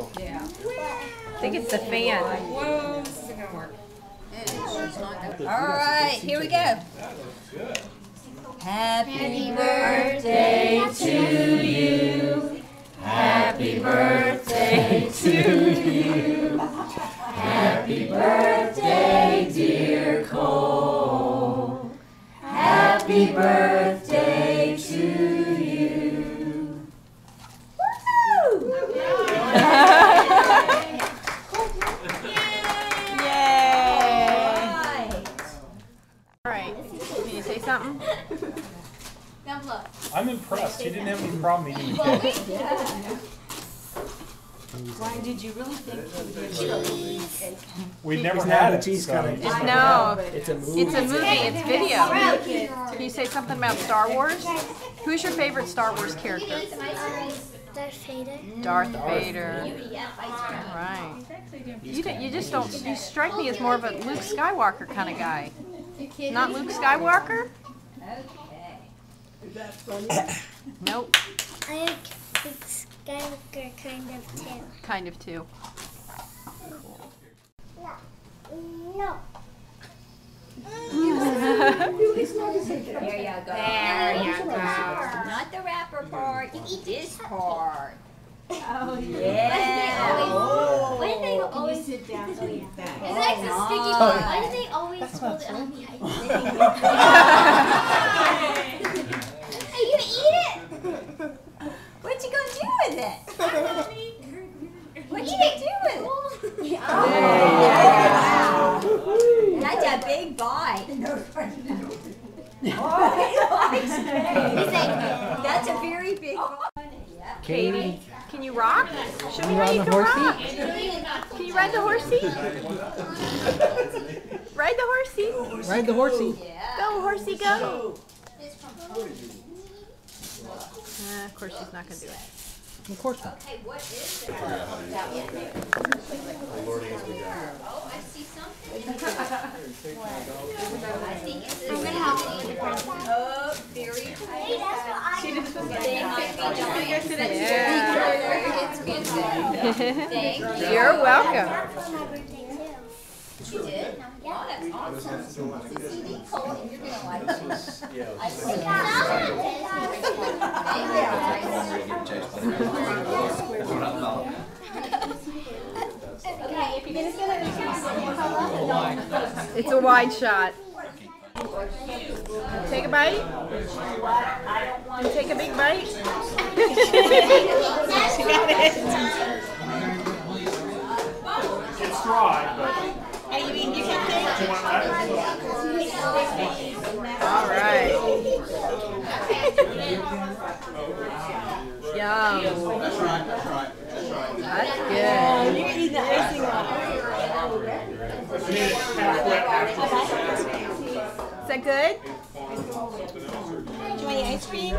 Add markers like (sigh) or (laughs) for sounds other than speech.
I think it's the fan. Whoa, this isn't gonna work. All right, here we go. Happy birthday to you. Happy birthday to you. Happy birthday, dear Cole. Happy birthday Can you say something? I'm impressed. He didn't have any problem eating (laughs) the cake. Ryan, did you really think We've never It's had a it. cheese so- cutting. No. It's a movie. It's a movie. It's video. Can you say something about Star Wars? Who's your favorite Star Wars character? Darth Vader. Darth mm. Vader. Right. You, don't- you just don't. You strike me as more of a Luke Skywalker kind of guy. Not Luke Skywalker? Nope. I like Luke Skywalker kind of too. Kind of too. No. No. There you go. There you go. Not the wrapper part. You eat this part. Oh, Yeah. Why do they oh. always sit down? Oh, yeah. It's like the sticky oh. part. Why do they always hold it on the ice? (laughs) (laughs) Are you gonna eat it? What you gonna do with it? (laughs) What you gonna do with it? Oh. That's a big bite. (laughs) That's a very big bite. Katie, can you rock? Show me how you can rock. Can you ride the horsey? Ride the horsey. Ride the horsey. Go, horsey, go. Uh, of course, she's not gonna do it. Of course not. Hey, what is it? Oh, I see something. (laughs) I think it's I'm gonna help you eat the present. Oh, very Hey, that's what I They might be giant. (laughs) Thank you. You're welcome. That's for my birthday too. You did? Oh, that's awesome. CD Cole, and you're gonna like it. I see Okay, if you're gonna spend it, It's a wide shot. Take a bite. You take a big bite. she got it. It's dry, but Hey, you eat, you can do you want that? All right. Is that good? Do you want any ice cream?